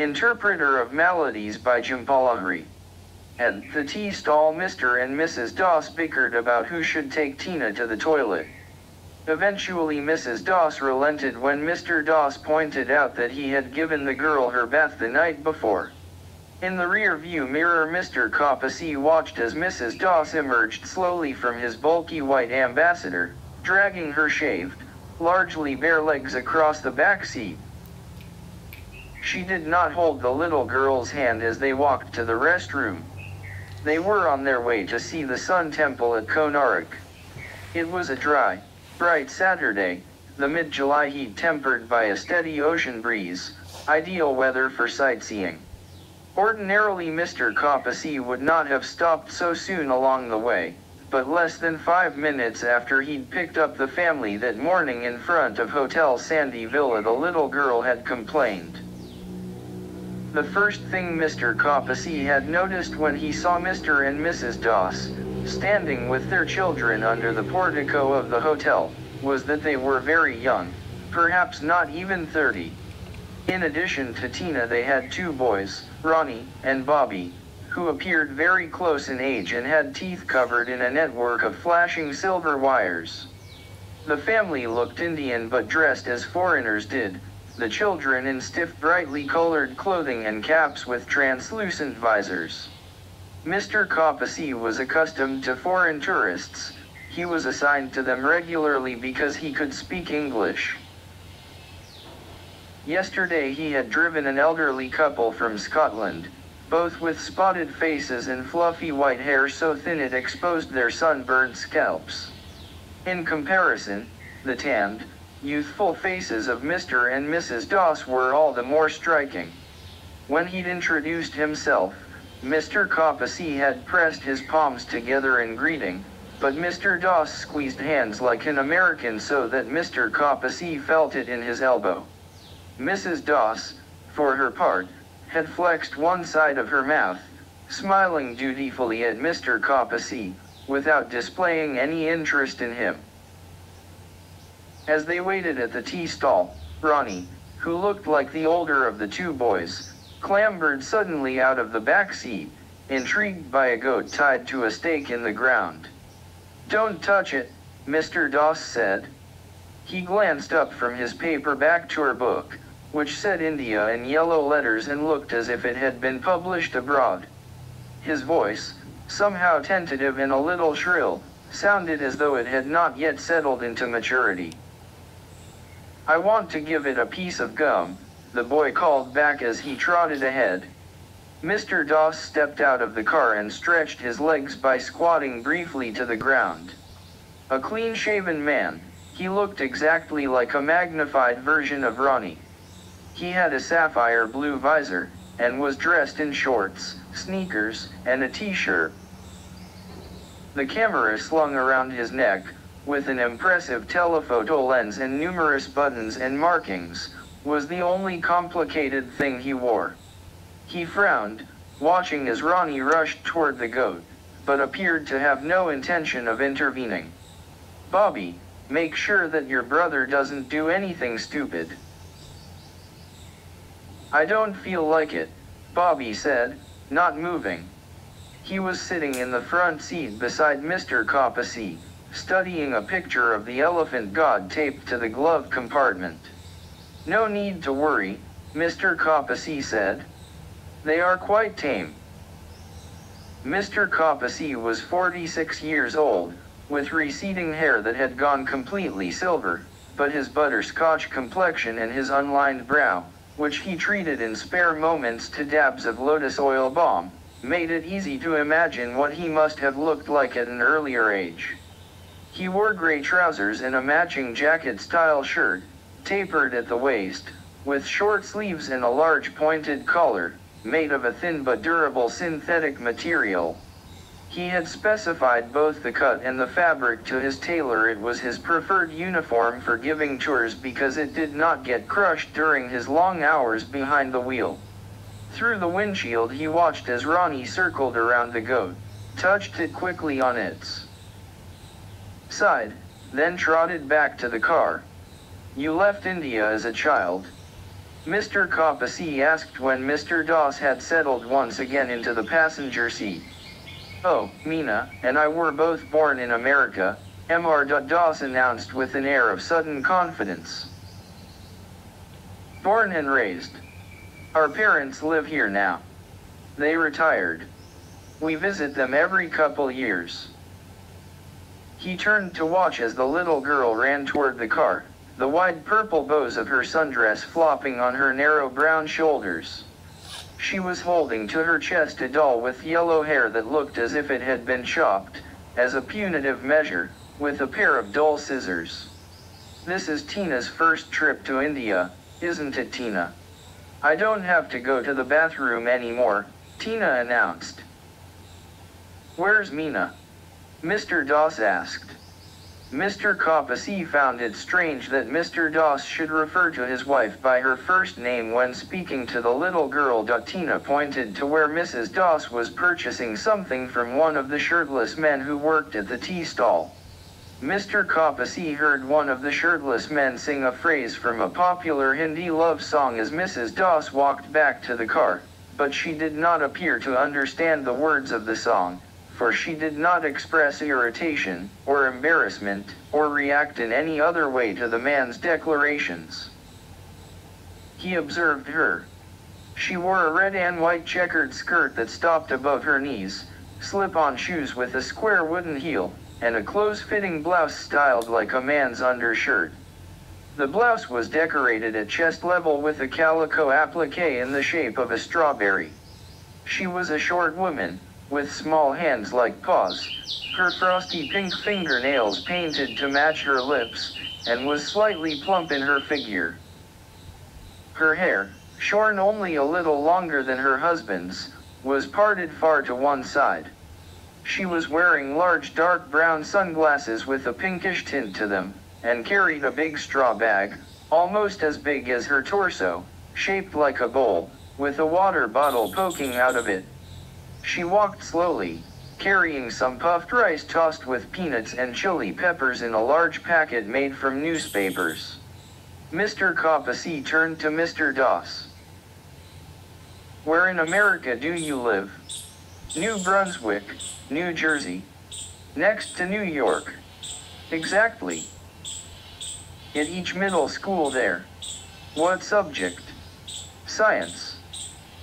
interpreter of maladies by Jhumpa Lahiri. At the tea stall Mr. and Mrs. Das bickered about who should take Tina to the toilet. Eventually Mrs. Das relented when Mr. Das pointed out that he had given the girl her bath the night before. In the rear view mirror Mr. Kapasi watched as Mrs. Das emerged slowly from his bulky white ambassador, dragging her shaved, largely bare legs across the back seat. She did not hold the little girl's hand as they walked to the restroom. They were on their way to see the Sun Temple at Konark. It was a dry, bright Saturday, the mid-July heat tempered by a steady ocean breeze, ideal weather for sightseeing. Ordinarily Mr. Kapasi would not have stopped so soon along the way, but less than five minutes after he'd picked up the family that morning in front of Hotel Sandy Villa the little girl had complained. The first thing Mr. Kapasi had noticed when he saw Mr. and Mrs. Das, standing with their children under the portico of the hotel, was that they were very young, perhaps not even 30. In addition to Tina they had two boys, Ronnie and Bobby, who appeared very close in age and had teeth covered in a network of flashing silver wires. The family looked Indian but dressed as foreigners did, the children in stiff brightly colored clothing and caps with translucent visors. Mr. Kapasi was accustomed to foreign tourists, he was assigned to them regularly because he could speak English. Yesterday he had driven an elderly couple from Scotland, both with spotted faces and fluffy white hair so thin it exposed their sunburned scalps. In comparison, the tanned, youthful faces of Mr. and Mrs. Das were all the more striking. When he'd introduced himself, Mr. Kapasi had pressed his palms together in greeting, but Mr. Das squeezed hands like an American so that Mr. Kapasi felt it in his elbow. Mrs. Das, for her part, had flexed one side of her mouth, smiling dutifully at Mr. Kapasi, without displaying any interest in him. As they waited at the tea stall, Ronnie, who looked like the older of the two boys, clambered suddenly out of the back seat, intrigued by a goat tied to a stake in the ground. Don't touch it, Mr. Das said. He glanced up from his paperback tour book, which said India in yellow letters and looked as if it had been published abroad. His voice, somehow tentative and a little shrill, sounded as though it had not yet settled into maturity. I want to give it a piece of gum, the boy called back as he trotted ahead. Mr. Das stepped out of the car and stretched his legs by squatting briefly to the ground. A clean-shaven man, he looked exactly like a magnified version of Ronnie. He had a sapphire blue visor, and was dressed in shorts, sneakers, and a t-shirt. The camera slung around his neck, with an impressive telephoto lens and numerous buttons and markings, was the only complicated thing he wore. He frowned, watching as Ronnie rushed toward the goat, but appeared to have no intention of intervening. Bobby, make sure that your brother doesn't do anything stupid. I don't feel like it, Bobby said, not moving. He was sitting in the front seat beside Mr. Kapasi, studying a picture of the elephant god taped to the glove compartment. No need to worry, Mr. Kapasi said. They are quite tame. Mr. Kapasi was 46 years old, with receding hair that had gone completely silver, but his butterscotch complexion and his unlined brow, which he treated in spare moments to dabs of lotus oil balm, made it easy to imagine what he must have looked like at an earlier age. He wore gray trousers and a matching jacket-style shirt, tapered at the waist, with short sleeves and a large pointed collar, made of a thin but durable synthetic material. He had specified both the cut and the fabric to his tailor it was his preferred uniform for giving tours because it did not get crushed during his long hours behind the wheel. Through the windshield he watched as Ronnie circled around the goat, touched it quickly on its side, then trotted back to the car. You left India as a child. Mr. Kapasi asked when Mr. Das had settled once again into the passenger seat. Oh, Mina and I were both born in America, Mr. Das announced with an air of sudden confidence. Born and raised. Our parents live here now. They retired. We visit them every couple years. He turned to watch as the little girl ran toward the car the wide purple bows of her sundress flopping on her narrow brown shoulders. She was holding to her chest a doll with yellow hair that looked as if it had been chopped, as a punitive measure, with a pair of dull scissors. This is Tina's first trip to India, isn't it Tina? I don't have to go to the bathroom anymore, Tina announced. Where's Mina? Mr. Das asked. Mr. Kapasi found it strange that Mr. Das should refer to his wife by her first name when speaking to the little girl. Tina pointed to where Mrs. Das was purchasing something from one of the shirtless men who worked at the tea stall. Mr. Kapasi heard one of the shirtless men sing a phrase from a popular Hindi love song as Mrs. Das walked back to the car, but she did not appear to understand the words of the song for she did not express irritation, or embarrassment, or react in any other way to the man's declarations. He observed her. She wore a red and white checkered skirt that stopped above her knees, slip-on shoes with a square wooden heel, and a close-fitting blouse styled like a man's undershirt. The blouse was decorated at chest level with a calico applique in the shape of a strawberry. She was a short woman, with small hands like paws, her frosty pink fingernails painted to match her lips, and was slightly plump in her figure. Her hair, shorn only a little longer than her husband's, was parted far to one side. She was wearing large dark brown sunglasses with a pinkish tint to them, and carried a big straw bag, almost as big as her torso, shaped like a bowl, with a water bottle poking out of it. She walked slowly, carrying some puffed rice tossed with peanuts and chili peppers in a large packet made from newspapers. Mr. Kapasi turned to Mr. Das. Where in America do you live? New Brunswick, New Jersey. Next to New York. Exactly. At each middle school there. What subject? Science.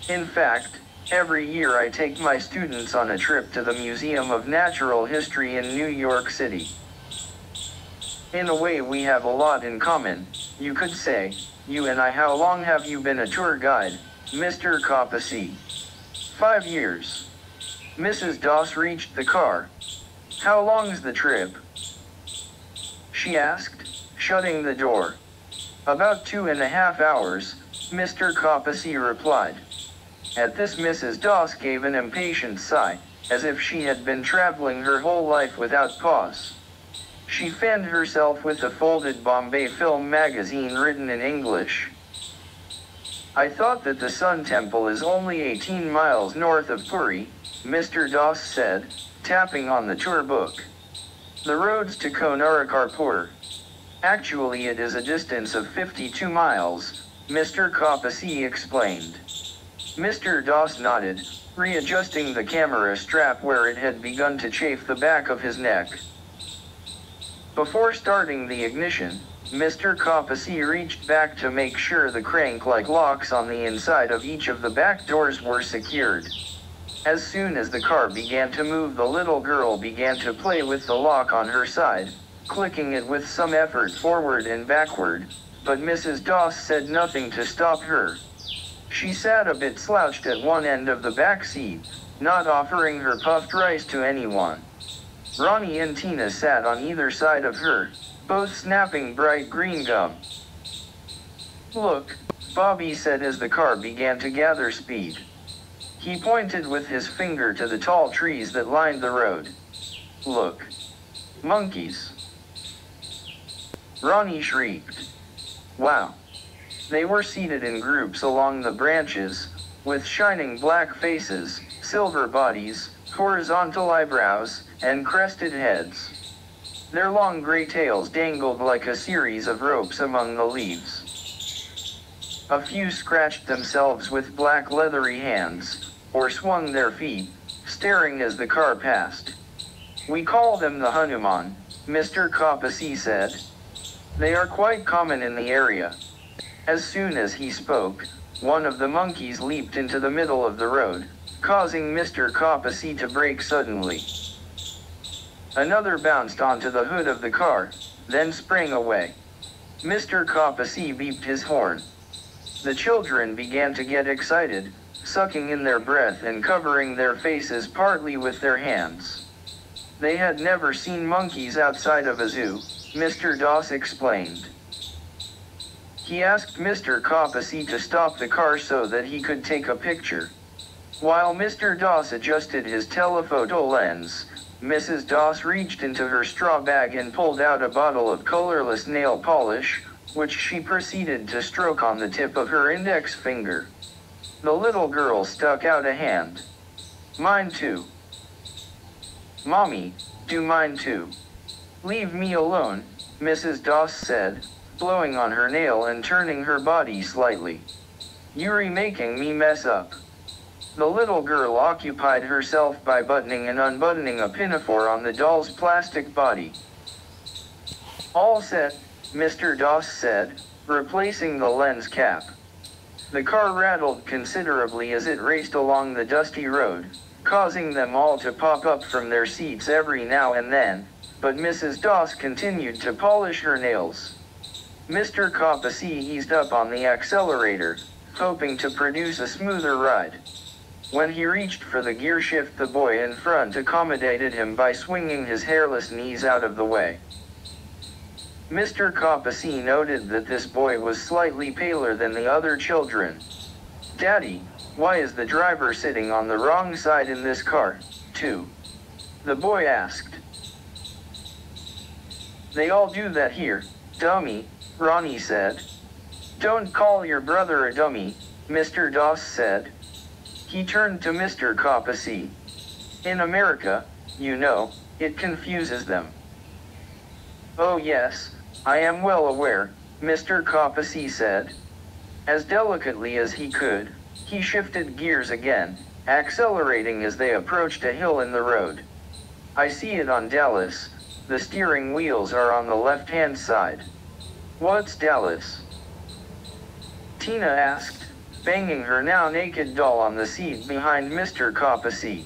In fact, Every year I take my students on a trip to the Museum of Natural History in New York City. In a way we have a lot in common, you could say, you and I how long have you been a tour guide, Mr. Kapasi? Five years. Mrs. Das reached the car. How long's the trip? She asked, shutting the door. About two and a half hours, Mr. Kapasi replied. At this Mrs. Das gave an impatient sigh, as if she had been traveling her whole life without pause. She fanned herself with a folded Bombay film magazine written in English. I thought that the Sun Temple is only 18 miles north of Puri, Mr. Das said, tapping on the tour book. The roads to Konark are poor. Actually it is a distance of 52 miles, Mr. Kapasi explained. Mr. Das nodded, readjusting the camera strap where it had begun to chafe the back of his neck. Before starting the ignition, Mr. Kapasi reached back to make sure the crank-like locks on the inside of each of the back doors were secured. As soon as the car began to move the little girl began to play with the lock on her side, clicking it with some effort forward and backward, but Mrs. Das said nothing to stop her. She sat a bit slouched at one end of the back seat, not offering her puffed rice to anyone. Ronnie and Tina sat on either side of her, both snapping bright green gum. Look, Bobby said as the car began to gather speed. He pointed with his finger to the tall trees that lined the road. Look. Monkeys. Ronnie shrieked. Wow. They were seated in groups along the branches, with shining black faces, silver bodies, horizontal eyebrows, and crested heads. Their long gray tails dangled like a series of ropes among the leaves. A few scratched themselves with black leathery hands, or swung their feet, staring as the car passed. We call them the Hanuman, Mr. Kapasi said. They are quite common in the area. As soon as he spoke, one of the monkeys leaped into the middle of the road, causing Mr. Kapasi to brake suddenly. Another bounced onto the hood of the car, then sprang away. Mr. Kapasi beeped his horn. The children began to get excited, sucking in their breath and covering their faces partly with their hands. They had never seen monkeys outside of a zoo, Mr. Das explained. He asked Mr. Kapasi to stop the car so that he could take a picture. While Mr. Das adjusted his telephoto lens, Mrs. Das reached into her straw bag and pulled out a bottle of colorless nail polish, which she proceeded to stroke on the tip of her index finger. The little girl stuck out a hand. Mine too. Mommy, do mine too. Leave me alone, Mrs. Das said, blowing on her nail and turning her body slightly. You're making me mess up. The little girl occupied herself by buttoning and unbuttoning a pinafore on the doll's plastic body. All set, Mr. Das said, replacing the lens cap. The car rattled considerably as it raced along the dusty road, causing them all to pop up from their seats every now and then, but Mrs. Das continued to polish her nails. Mr. Kapasi eased up on the accelerator, hoping to produce a smoother ride. When he reached for the gear shift the boy in front accommodated him by swinging his hairless knees out of the way. Mr. Kapasi noted that this boy was slightly paler than the other children. Daddy, why is the driver sitting on the wrong side in this car, too? The boy asked. They all do that here, dummy, Ronnie said. Don't call your brother a dummy, Mr. Das said. He turned to Mr. Kapasi. In America, you know, it confuses them. Oh yes, I am well aware, Mr. Kapasi said. As delicately as he could, he shifted gears again, accelerating as they approached a hill in the road. I see it on Dallas, the steering wheels are on the left-hand side. What's Dallas? Tina asked, banging her now naked doll on the seat behind Mr. Kapasi.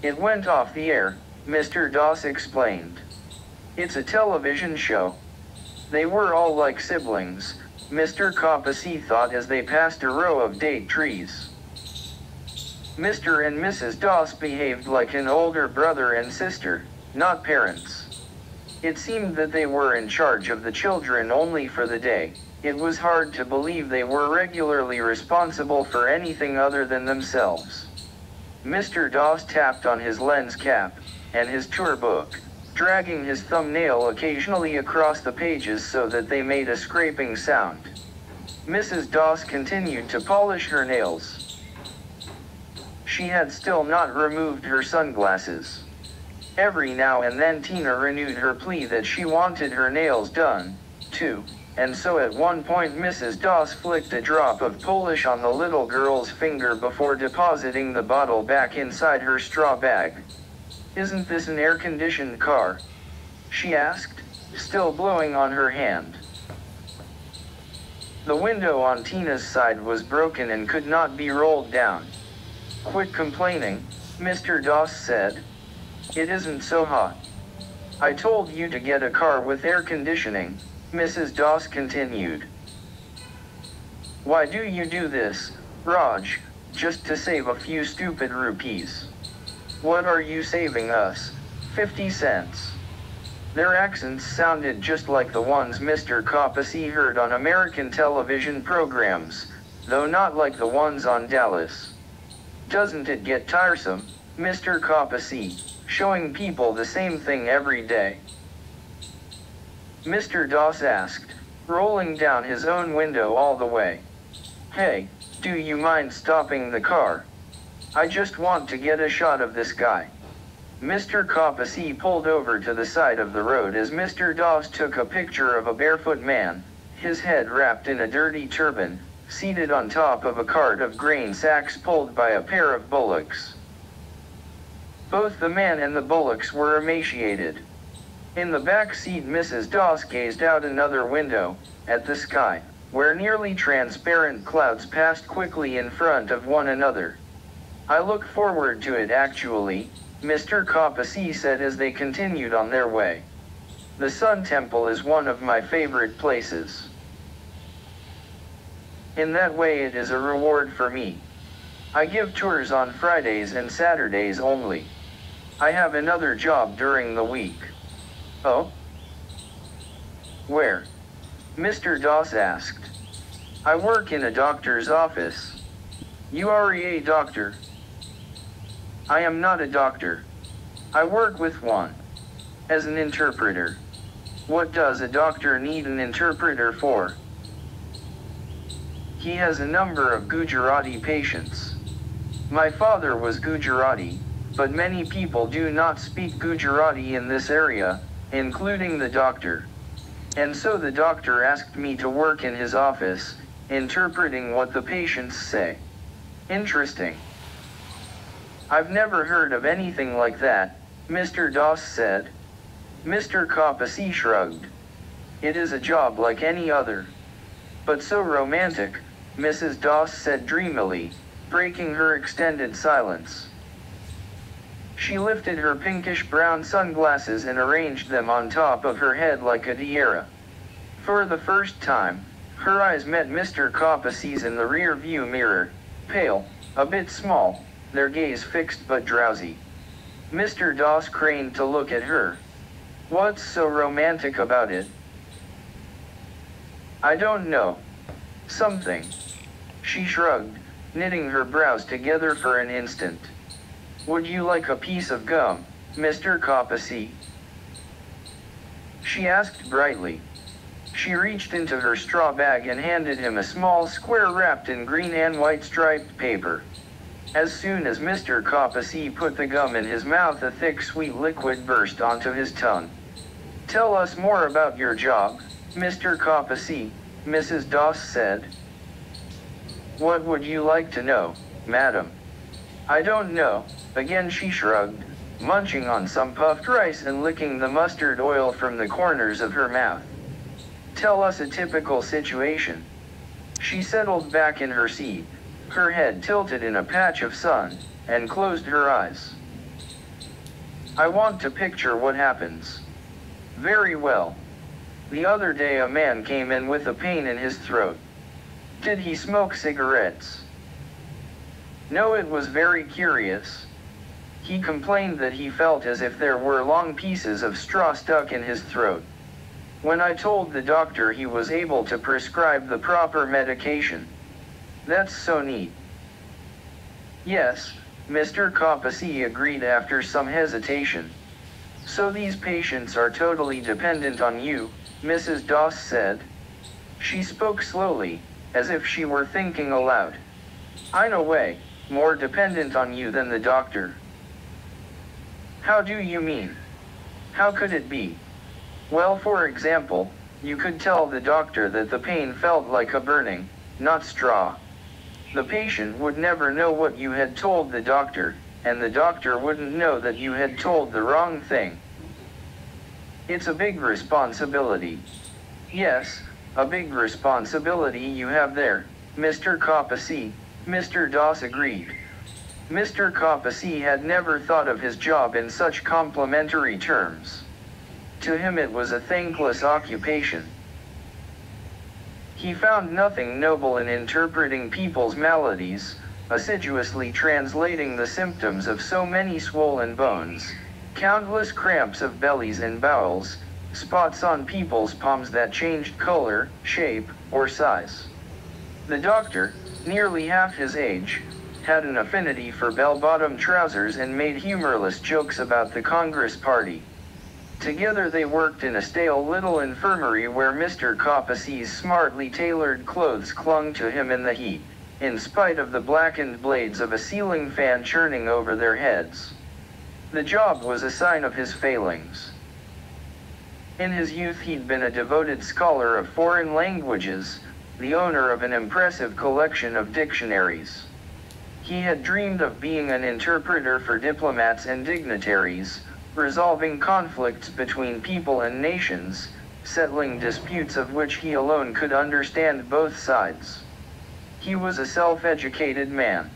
It went off the air, Mr. Das explained. It's a television show. They were all like siblings, Mr. Kapasi thought as they passed a row of date trees. Mr. and Mrs. Das behaved like an older brother and sister, not parents. It seemed that they were in charge of the children only for the day, it was hard to believe they were regularly responsible for anything other than themselves. Mr. Das tapped on his lens cap and his tour book, dragging his thumbnail occasionally across the pages so that they made a scraping sound. Mrs. Das continued to polish her nails. She had still not removed her sunglasses. Every now and then Tina renewed her plea that she wanted her nails done, too and so at one point Mrs. Das flicked a drop of polish on the little girl's finger before depositing the bottle back inside her straw bag. Isn't this an air-conditioned car? She asked, still blowing on her hand. The window on Tina's side was broken and could not be rolled down. Quit complaining, Mr. Das said. It isn't so hot. I told you to get a car with air conditioning, Mrs. Das continued. Why do you do this, Raj, just to save a few stupid rupees? What are you saving us? 50 cents. Their accents sounded just like the ones Mr. Kapasi heard on American television programs, though not like the ones on Dallas. Doesn't it get tiresome, Mr. Kapasi, showing people the same thing every day? Mr. Das asked, rolling down his own window all the way. Hey, do you mind stopping the car? I just want to get a shot of this guy. Mr. Kapasi pulled over to the side of the road as Mr. Das took a picture of a barefoot man, his head wrapped in a dirty turban, seated on top of a cart of grain sacks pulled by a pair of bullocks. Both the man and the bullocks were emaciated. In the back seat Mrs. Das gazed out another window, at the sky, where nearly transparent clouds passed quickly in front of one another. I look forward to it actually, Mr. Kapasi said as they continued on their way. The Sun Temple is one of my favorite places. In that way it is a reward for me. I give tours on Fridays and Saturdays only. I have another job during the week. Oh? Where? Mr. Das asked. I work in a doctor's office. You are a doctor. I am not a doctor. I work with one. As an interpreter. What does a doctor need an interpreter for? He has a number of Gujarati patients. My father was Gujarati, but many people do not speak Gujarati in this area, including the doctor. And so the doctor asked me to work in his office, interpreting what the patients say. Interesting. I've never heard of anything like that, Mr. Das said. Mr. Kapasi shrugged. It is a job like any other. But so romantic, Mrs. Das said dreamily, breaking her extended silence. She lifted her pinkish brown sunglasses and arranged them on top of her head like a tiara. For the first time, her eyes met Mr. Kapasi's in the rear view mirror, pale, a bit small, their gaze fixed but drowsy. Mr. Das craned to look at her. What's so romantic about it? I don't know. Something. She shrugged, knitting her brows together for an instant. Would you like a piece of gum, Mr. Kapasi? She asked brightly. She reached into her straw bag and handed him a small square wrapped in green and white striped paper. As soon as Mr. Kapasi put the gum in his mouth a thick sweet liquid burst onto his tongue. Tell us more about your job, Mr. Kapasi, Mrs. Das said. What would you like to know, madam? I don't know, again she shrugged, munching on some puffed rice and licking the mustard oil from the corners of her mouth. Tell us a typical situation. She settled back in her seat, her head tilted in a patch of sun, and closed her eyes. I want to picture what happens. Very well. The other day a man came in with a pain in his throat. Did he smoke cigarettes? No, it was very curious. He complained that he felt as if there were long pieces of straw stuck in his throat. When I told the doctor he was able to prescribe the proper medication. That's so neat. Yes, Mr. Kapasi agreed after some hesitation. So these patients are totally dependent on you, Mrs. Das said. She spoke slowly, as if she were thinking aloud. I know way more dependent on you than the doctor. How do you mean? How could it be? Well, for example, you could tell the doctor that the pain felt like a burning, not straw. The patient would never know what you had told the doctor, and the doctor wouldn't know that you had told the wrong thing. It's a big responsibility. Yes, a big responsibility you have there, Mr. Kapasi, Mr. Das agreed. Mr. Kapasi had never thought of his job in such complimentary terms. To him it was a thankless occupation. He found nothing noble in interpreting people's maladies, assiduously translating the symptoms of so many swollen bones, countless cramps of bellies and bowels, spots on people's palms that changed color, shape, or size. The doctor, nearly half his age, had an affinity for bell-bottom trousers and made humorless jokes about the Congress Party. Together they worked in a stale little infirmary where Mr. Kapasi's smartly tailored clothes clung to him in the heat, in spite of the blackened blades of a ceiling fan churning over their heads. The job was a sign of his failings. In his youth he'd been a devoted scholar of foreign languages, the owner of an impressive collection of dictionaries. He had dreamed of being an interpreter for diplomats and dignitaries, resolving conflicts between people and nations, settling disputes of which he alone could understand both sides. He was a self-educated man.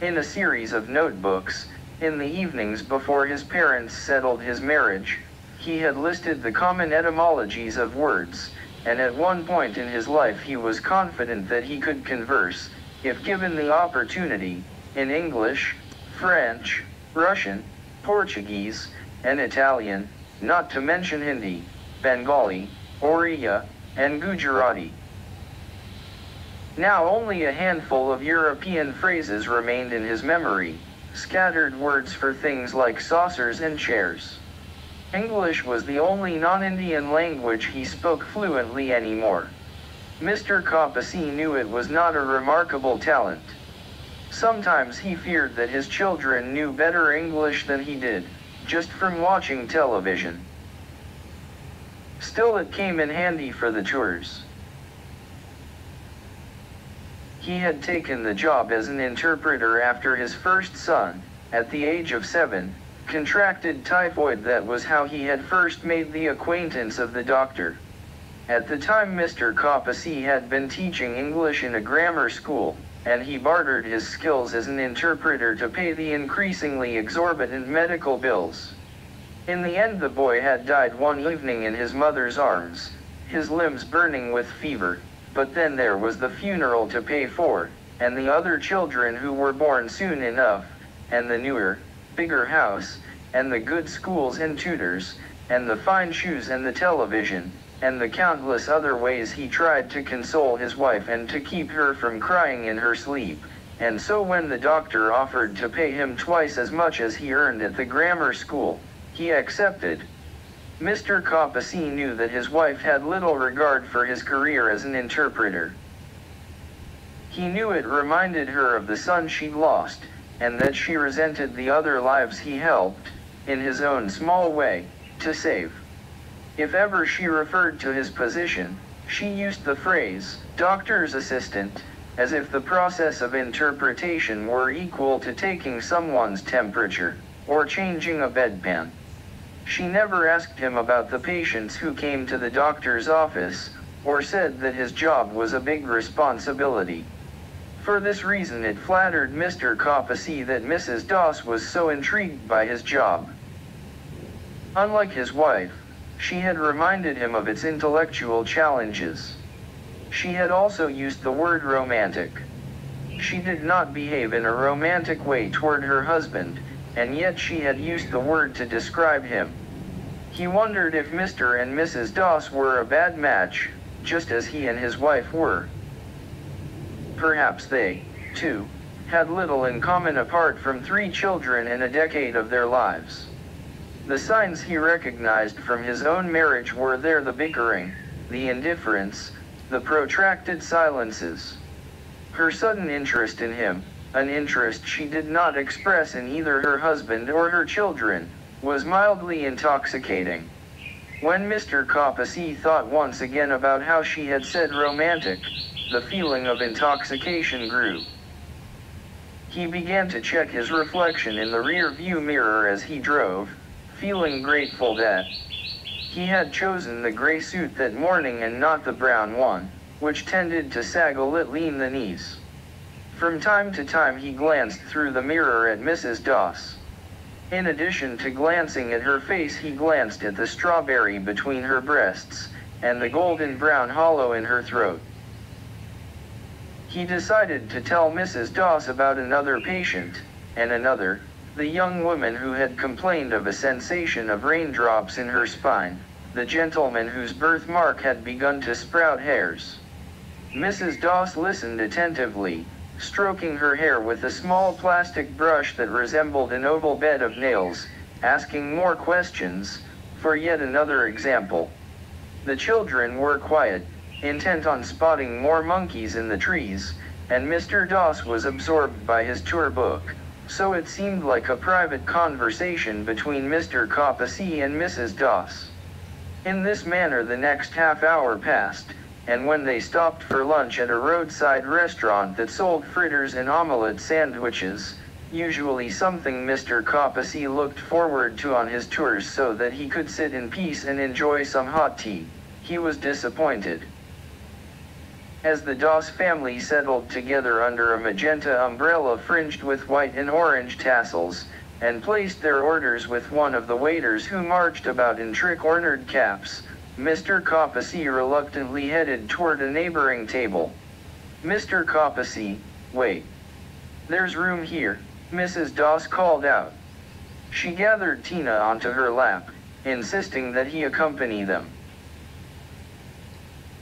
In a series of notebooks, in the evenings before his parents settled his marriage, he had listed the common etymologies of words, and at one point in his life he was confident that he could converse, if given the opportunity, in English, French, Russian, Portuguese, and Italian, not to mention Hindi, Bengali, Oriya, and Gujarati. Now only a handful of European phrases remained in his memory, scattered words for things like saucers and chairs. English was the only non-Indian language he spoke fluently anymore. Mr. Kapasi knew it was not a remarkable talent. Sometimes he feared that his children knew better English than he did, just from watching television. Still it came in handy for the tours. He had taken the job as an interpreter after his first son, at the age of seven, contracted typhoid that was how he had first made the acquaintance of the doctor. At the time Mr. Kapasi had been teaching English in a grammar school, and he bartered his skills as an interpreter to pay the increasingly exorbitant medical bills. In the end the boy had died one evening in his mother's arms, his limbs burning with fever, but then there was the funeral to pay for, and the other children who were born soon enough, and the newer, bigger house, and the good schools and tutors, and the fine shoes and the television, and the countless other ways he tried to console his wife and to keep her from crying in her sleep. And so when the doctor offered to pay him twice as much as he earned at the grammar school, he accepted. Mr. Kapasi knew that his wife had little regard for his career as an interpreter. He knew it reminded her of the son she'd lost, and that she resented the other lives he helped, in his own small way, to save. If ever she referred to his position, she used the phrase, doctor's assistant, as if the process of interpretation were equal to taking someone's temperature, or changing a bedpan. She never asked him about the patients who came to the doctor's office, or said that his job was a big responsibility. For this reason it flattered Mr. Kapasi that Mrs. Das was so intrigued by his job. Unlike his wife, she had reminded him of its intellectual challenges. She had also used the word romantic. She did not behave in a romantic way toward her husband, and yet she had used the word to describe him. He wondered if Mr. and Mrs. Das were a bad match, just as he and his wife were. Perhaps they, too, had little in common apart from three children and a decade of their lives. The signs he recognized from his own marriage were there the bickering, the indifference, the protracted silences. Her sudden interest in him, an interest she did not express in either her husband or her children, was mildly intoxicating. When Mr. Kapasi thought once again about how she had said romantic, the feeling of intoxication grew. He began to check his reflection in the rear view mirror as he drove, feeling grateful that he had chosen the gray suit that morning and not the brown one, which tended to sag a little in the knees. From time to time he glanced through the mirror at Mrs. Das. In addition to glancing at her face he glanced at the strawberry between her breasts, and the golden brown hollow in her throat. He decided to tell Mrs. Das about another patient, and another, the young woman who had complained of a sensation of raindrops in her spine, the gentleman whose birthmark had begun to sprout hairs. Mrs. Das listened attentively, stroking her hair with a small plastic brush that resembled an oval bed of nails, asking more questions, for yet another example. The children were quiet, intent on spotting more monkeys in the trees, and Mr. Das was absorbed by his tour book, so it seemed like a private conversation between Mr. Kapasi and Mrs. Das. In this manner the next half hour passed, and when they stopped for lunch at a roadside restaurant that sold fritters and omelette sandwiches, usually something Mr. Kapasi looked forward to on his tours so that he could sit in peace and enjoy some hot tea, he was disappointed. As the Das family settled together under a magenta umbrella fringed with white and orange tassels, and placed their orders with one of the waiters who marched about in trick-ornered caps, Mr. Kapasi reluctantly headed toward a neighboring table. Mr. Kapasi, wait. There's room here, Mrs. Das called out. She gathered Tina onto her lap, insisting that he accompany them.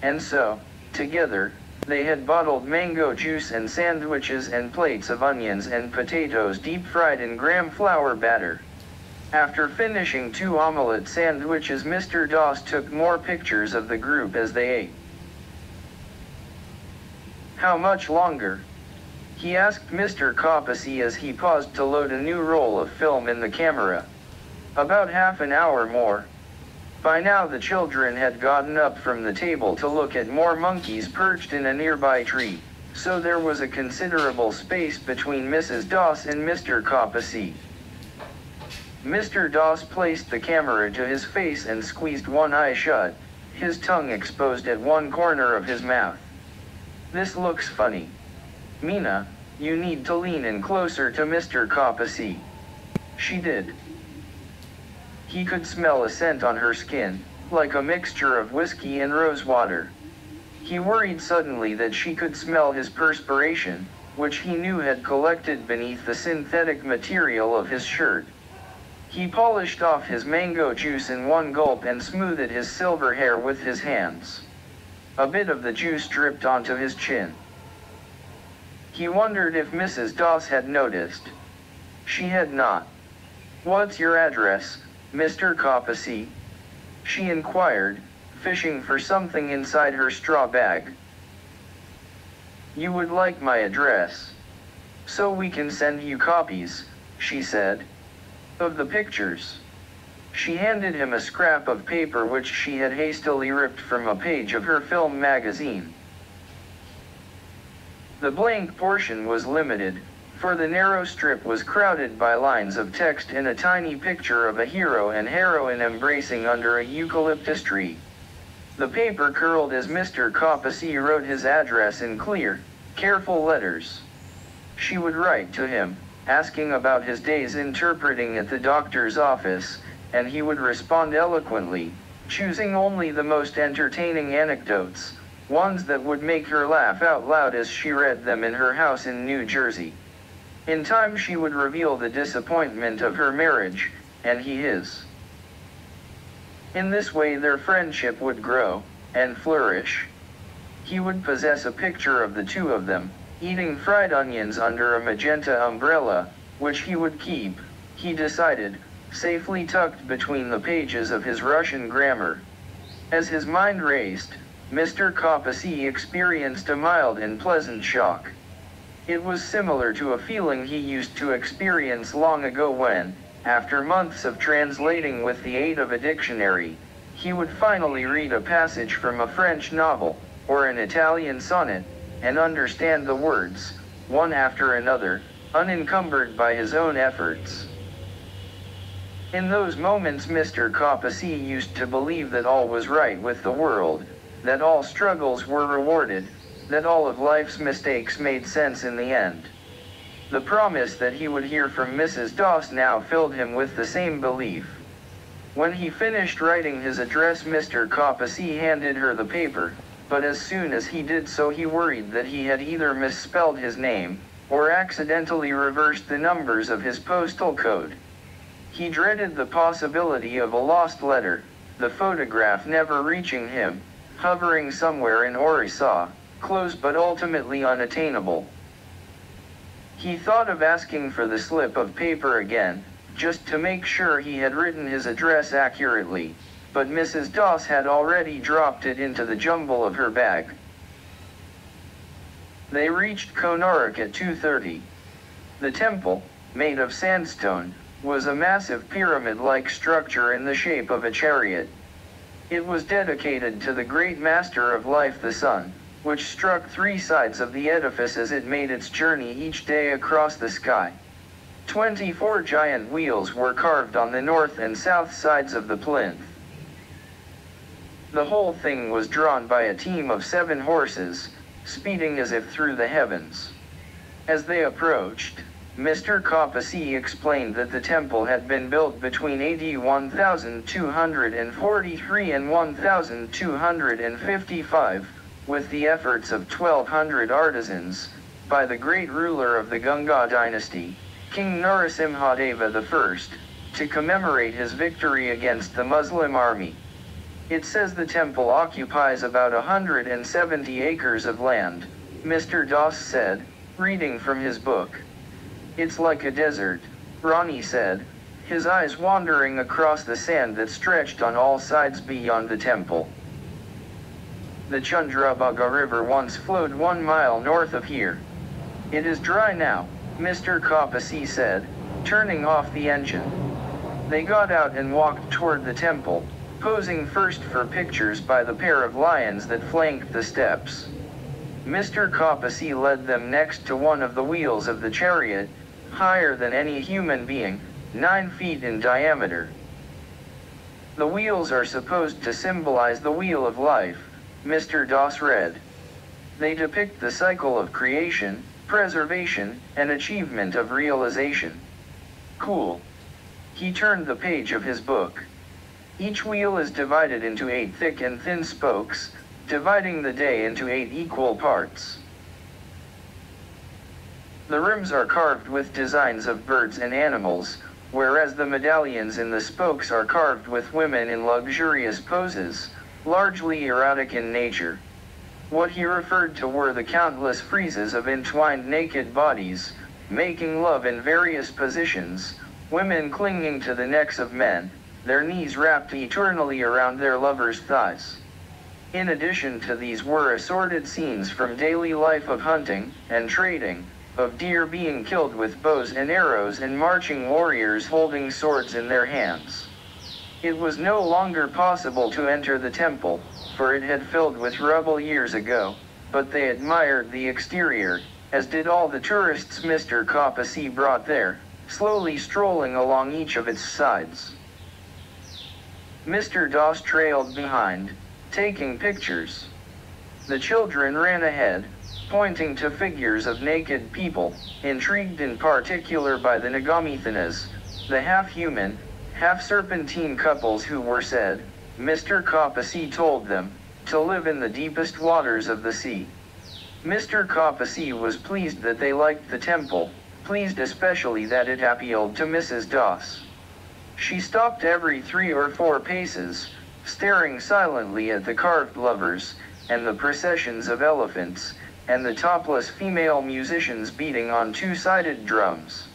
And so, together, they had bottled mango juice and sandwiches and plates of onions and potatoes deep fried in graham flour batter. After finishing two omelette sandwiches Mr. Das took more pictures of the group as they ate. How much longer? He asked Mr. Kapasi as he paused to load a new roll of film in the camera. About half an hour more. By now the children had gotten up from the table to look at more monkeys perched in a nearby tree, so there was a considerable space between Mrs. Das and Mr. Kapasi. Mr. Das placed the camera to his face and squeezed one eye shut, his tongue exposed at one corner of his mouth. This looks funny. Mina, you need to lean in closer to Mr. Kapasi. She did. He could smell a scent on her skin, like a mixture of whiskey and rose water. He worried suddenly that she could smell his perspiration, which he knew had collected beneath the synthetic material of his shirt. He polished off his mango juice in one gulp and smoothed his silver hair with his hands. A bit of the juice dripped onto his chin. He wondered if Mrs. Das had noticed. She had not. What's your address, Mr. Kapasi? She inquired, fishing for something inside her straw bag. You would like my address. So we can send you copies, she said. Of the pictures. She handed him a scrap of paper which she had hastily ripped from a page of her film magazine. The blank portion was limited, for the narrow strip was crowded by lines of text and a tiny picture of a hero and heroine embracing under a eucalyptus tree. The paper curled as Mr. Kapasi wrote his address in clear, careful letters. She would write to him, asking about his days interpreting at the doctor's office, and he would respond eloquently, choosing only the most entertaining anecdotes, ones that would make her laugh out loud as she read them in her house in New Jersey. In time she would reveal the disappointment of her marriage, and he his. In this way their friendship would grow, and flourish. He would possess a picture of the two of them, eating fried onions under a magenta umbrella, which he would keep, he decided, safely tucked between the pages of his Russian grammar. As his mind raced, Mr. Kapasi experienced a mild and pleasant shock. It was similar to a feeling he used to experience long ago when, after months of translating with the aid of a dictionary, he would finally read a passage from a French novel, or an Italian sonnet, and understand the words, one after another, unencumbered by his own efforts. In those moments Mr. Kapasi used to believe that all was right with the world, that all struggles were rewarded, that all of life's mistakes made sense in the end. The promise that he would hear from Mrs. Das now filled him with the same belief. When he finished writing his address Mr. Kapasi handed her the paper, but as soon as he did so he worried that he had either misspelled his name, or accidentally reversed the numbers of his postal code. He dreaded the possibility of a lost letter, the photograph never reaching him, hovering somewhere in Orissa, close but ultimately unattainable. He thought of asking for the slip of paper again, just to make sure he had written his address accurately, but Mrs. Das had already dropped it into the jumble of her bag. They reached Konark at 2.30. The temple, made of sandstone, was a massive pyramid-like structure in the shape of a chariot. It was dedicated to the great master of life the sun, which struck three sides of the edifice as it made its journey each day across the sky. Twenty-four giant wheels were carved on the north and south sides of the plinth. The whole thing was drawn by a team of seven horses, speeding as if through the heavens. As they approached, Mr. Kapasi explained that the temple had been built between AD 1243 and 1255, with the efforts of 1200 artisans, by the great ruler of the Ganga dynasty, King Narasimhadeva I, to commemorate his victory against the Muslim army. It says the temple occupies about 170 acres of land, Mr. Das said, reading from his book. It's like a desert, Ronnie said, his eyes wandering across the sand that stretched on all sides beyond the temple. The Chandrabhaga River once flowed one mile north of here. It is dry now, Mr. Kapasi said, turning off the engine. They got out and walked toward the temple, posing first for pictures by the pair of lions that flanked the steps. Mr. Kapasi led them next to one of the wheels of the chariot, higher than any human being, nine feet in diameter. The wheels are supposed to symbolize the wheel of life, Mr. Das read. They depict the cycle of creation, preservation, and achievement of realization. Cool. He turned the page of his book. Each wheel is divided into eight thick and thin spokes, dividing the day into eight equal parts. The rims are carved with designs of birds and animals, whereas the medallions in the spokes are carved with women in luxurious poses, largely erotic in nature. What he referred to were the countless friezes of entwined naked bodies, making love in various positions, women clinging to the necks of men, their knees wrapped eternally around their lovers' thighs. In addition to these were assorted scenes from daily life of hunting and trading, of deer being killed with bows and arrows and marching warriors holding swords in their hands. It was no longer possible to enter the temple, for it had filled with rubble years ago, but they admired the exterior, as did all the tourists Mr. Kapasi brought there, slowly strolling along each of its sides. Mr. Das trailed behind, taking pictures. The children ran ahead, pointing to figures of naked people, intrigued in particular by the Nagamithunas, the half-human, half-serpentine couples who were said, Mr. Kapasi told them, to live in the deepest waters of the sea. Mr. Kapasi was pleased that they liked the temple, pleased especially that it appealed to Mrs. Das. She stopped every three or four paces, staring silently at the carved lovers, and the processions of elephants, and the topless female musicians beating on two-sided drums.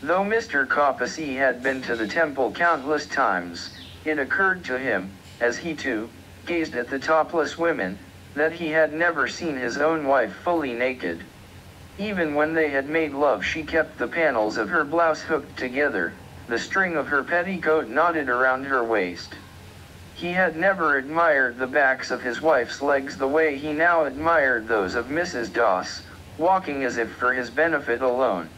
Though Mr. Kapasi had been to the temple countless times, it occurred to him, as he too, gazed at the topless women, that he had never seen his own wife fully naked. Even when they had made love she kept the panels of her blouse hooked together, the string of her petticoat knotted around her waist. He had never admired the backs of his wife's legs the way he now admired those of Mrs. Das, walking as if for his benefit alone.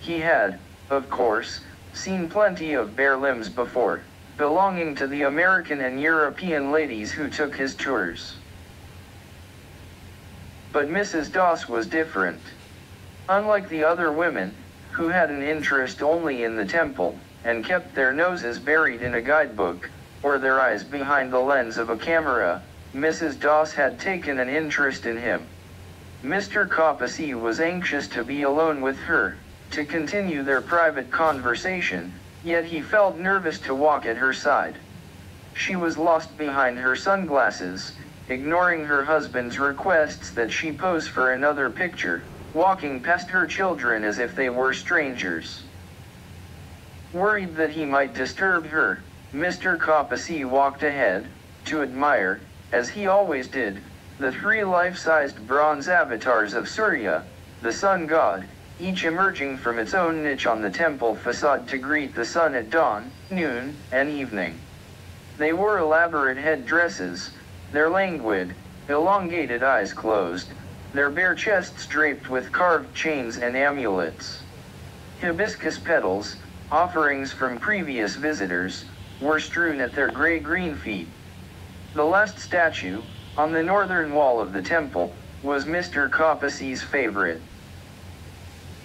He had, of course, seen plenty of bare limbs before, belonging to the American and European ladies who took his tours. But Mrs. Das was different. Unlike the other women, who had an interest only in the temple, and kept their noses buried in a guidebook, or their eyes behind the lens of a camera, Mrs. Das had taken an interest in him. Mr. Kapasi was anxious to be alone with her, to continue their private conversation, yet he felt nervous to walk at her side. She was lost behind her sunglasses, ignoring her husband's requests that she pose for another picture, walking past her children as if they were strangers. Worried that he might disturb her, Mr. Kapasi walked ahead, to admire, as he always did, the three life-sized bronze avatars of Surya, the sun god, each emerging from its own niche on the temple facade to greet the sun at dawn, noon, and evening. They wore elaborate headdresses, their languid, elongated eyes closed, their bare chests draped with carved chains and amulets. Hibiscus petals, offerings from previous visitors, were strewn at their gray-green feet. The last statue, on the northern wall of the temple, was Mr. Kapasi's favorite.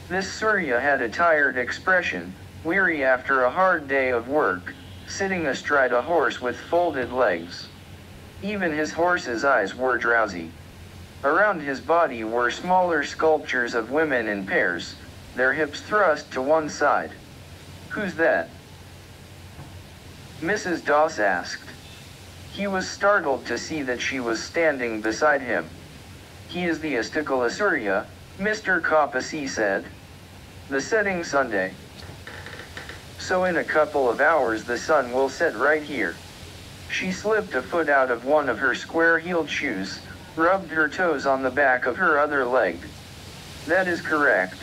This Surya had a tired expression, weary after a hard day of work, sitting astride a horse with folded legs. Even his horse's eyes were drowsy. Around his body were smaller sculptures of women in pairs, their hips thrust to one side. Who's that? Mrs. Das asked. He was startled to see that she was standing beside him. He is the Astachal Surya, Mr. Kapasi said. The setting Sunday. So in a couple of hours the sun will set right here. She slipped a foot out of one of her square-heeled shoes, rubbed her toes on the back of her other leg. That is correct.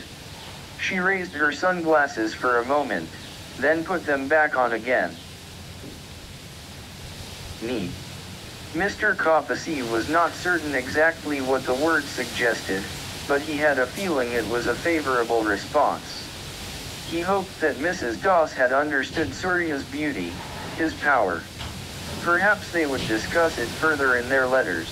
She raised her sunglasses for a moment, then put them back on again. Neat. Mr. Kapasi was not certain exactly what the word suggested, but he had a feeling it was a favorable response. He hoped that Mrs. Das had understood Surya's beauty, his power. Perhaps they would discuss it further in their letters.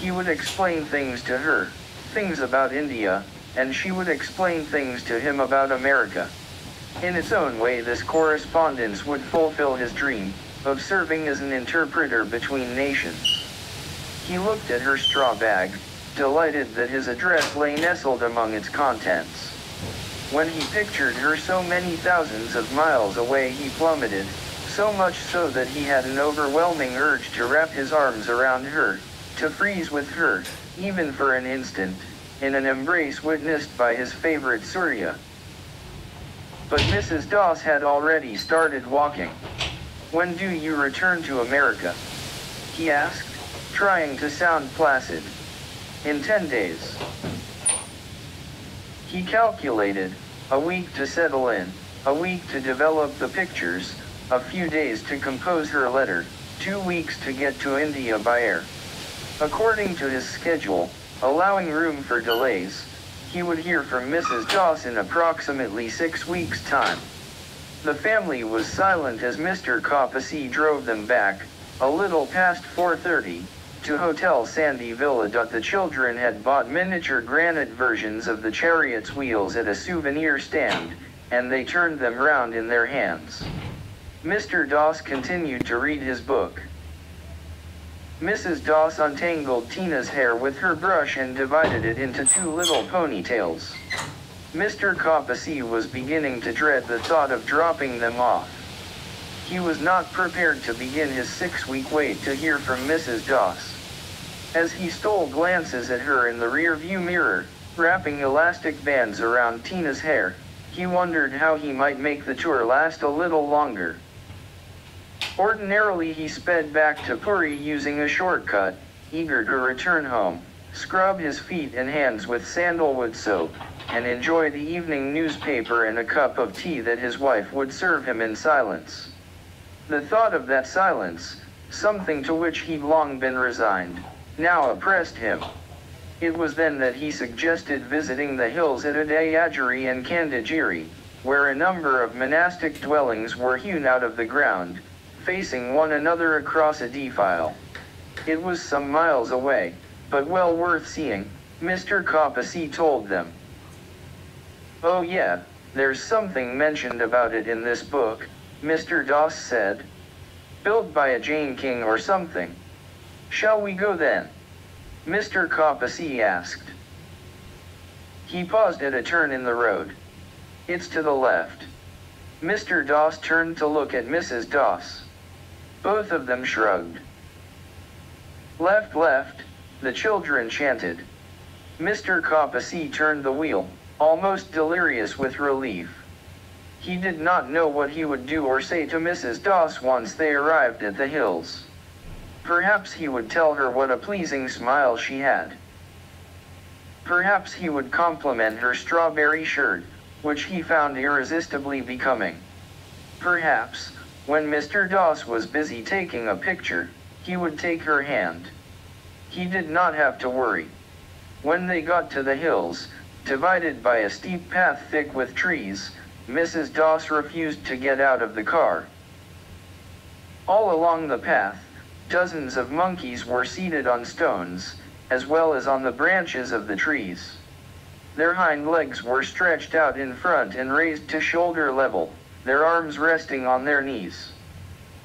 He would explain things to her, things about India, and she would explain things to him about America. In its own way this correspondence would fulfill his dream, of serving as an interpreter between nations. He looked at her straw bag, delighted that his address lay nestled among its contents. When he pictured her so many thousands of miles away he plummeted, so much so that he had an overwhelming urge to wrap his arms around her, to freeze with her, even for an instant, in an embrace witnessed by his favorite Surya. But Mrs. Das had already started walking. When do you return to America? He asked, trying to sound placid. In ten days. He calculated, a week to settle in, a week to develop the pictures, a few days to compose her letter, two weeks to get to India by air. According to his schedule, allowing room for delays, he would hear from Mrs. Das in approximately six weeks' time. The family was silent as Mr. Kapasi drove them back, a little past 4.30, to Hotel Sandy Villa. The children had bought miniature granite versions of the chariot's wheels at a souvenir stand, and they turned them round in their hands. Mr. Das continued to read his book. Mrs. Das untangled Tina's hair with her brush and divided it into two little ponytails. Mr. Kapasi was beginning to dread the thought of dropping them off. He was not prepared to begin his six-week wait to hear from Mrs. Das. As he stole glances at her in the rear-view mirror, wrapping elastic bands around Tina's hair, he wondered how he might make the tour last a little longer. Ordinarily he sped back to Puri using a shortcut, eager to return home, scrub his feet and hands with sandalwood soap, and enjoy the evening newspaper and a cup of tea that his wife would serve him in silence. The thought of that silence, something to which he'd long been resigned, now oppressed him. It was then that he suggested visiting the hills at Udayagiri and Khandagiri, where a number of monastic dwellings were hewn out of the ground, facing one another across a defile. It was some miles away, but well worth seeing, Mr. Kapasi told them. Oh yeah, there's something mentioned about it in this book, Mr. Das said. Built by a Jain king or something. Shall we go then? Mr. Kapasi asked. He paused at a turn in the road. It's to the left. Mr. Das turned to look at Mrs. Das. Both of them shrugged. Left, left, the children chanted. Mr. Kapasi turned the wheel, almost delirious with relief. He did not know what he would do or say to Mrs. Das once they arrived at the hills. Perhaps he would tell her what a pleasing smile she had. Perhaps he would compliment her strawberry shirt, which he found irresistibly becoming. Perhaps, When Mr. Das was busy taking a picture, he would take her hand. He did not have to worry. When they got to the hills, divided by a steep path thick with trees, Mrs. Das refused to get out of the car. All along the path, dozens of monkeys were seated on stones, as well as on the branches of the trees. Their hind legs were stretched out in front and raised to shoulder level, their arms resting on their knees.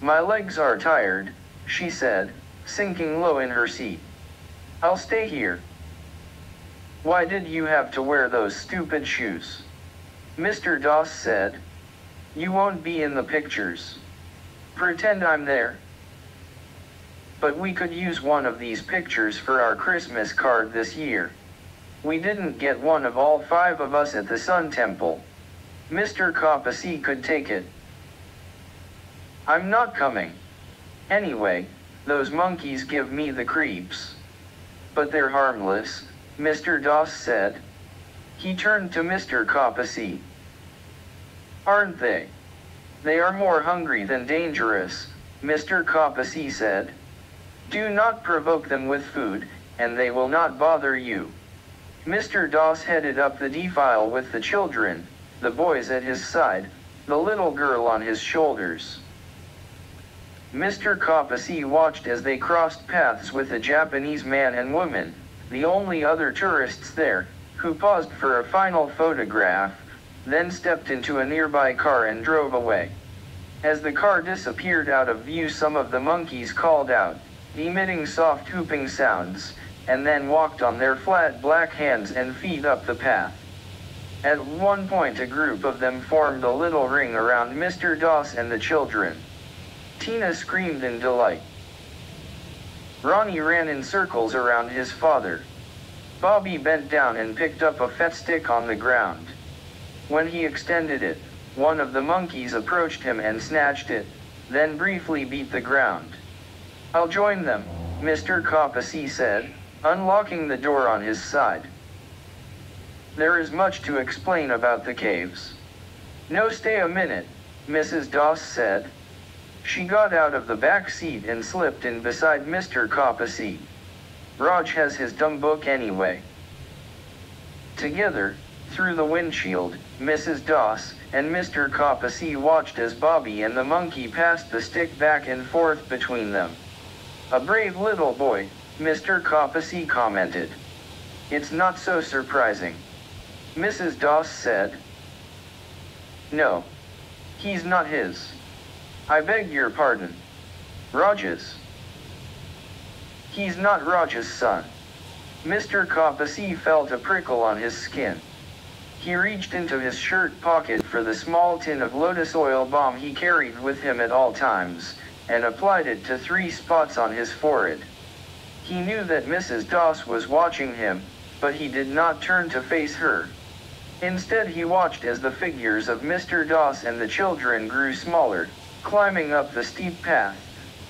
My legs are tired, she said, sinking low in her seat. I'll stay here. Why did you have to wear those stupid shoes? Mr. Das said. You won't be in the pictures. Pretend I'm there. But we could use one of these pictures for our Christmas card this year. We didn't get one of all five of us at the Sun Temple. Mr. Kapasi could take it. I'm not coming. Anyway, those monkeys give me the creeps. But they're harmless, Mr. Das said. He turned to Mr. Kapasi. Aren't they? They are more hungry than dangerous, Mr. Kapasi said. Do not provoke them with food, and they will not bother you. Mr. Das headed up the defile with the children, the boys at his side, the little girl on his shoulders. Mr. Kapasi watched as they crossed paths with a Japanese man and woman, the only other tourists there, who paused for a final photograph, then stepped into a nearby car and drove away. As the car disappeared out of view some of the monkeys called out, emitting soft whooping sounds, and then walked on their flat black hands and feet up the path. At one point a group of them formed a little ring around Mr. Das and the children. Tina screamed in delight. Ronnie ran in circles around his father. Bobby bent down and picked up a fet stick on the ground. When he extended it, one of the monkeys approached him and snatched it, then briefly beat the ground. I'll join them, Mr. Kapasi said, unlocking the door on his side. There is much to explain about the caves. No stay a minute, Mrs. Das said. She got out of the back seat and slipped in beside Mr. Kapasi. Raj has his dumb book anyway. Together, through the windshield, Mrs. Das and Mr. Kapasi watched as Bobby and the monkey passed the stick back and forth between them. A brave little boy, Mr. Kapasi commented. It's not so surprising. Mrs. Das said. No. He's not his. I beg your pardon. Raj's. He's not Raj's son. Mr. Kapasi felt a prickle on his skin. He reached into his shirt pocket for the small tin of lotus oil balm he carried with him at all times, and applied it to three spots on his forehead. He knew that Mrs. Das was watching him, but he did not turn to face her. Instead he watched as the figures of Mr. Das and the children grew smaller, climbing up the steep path,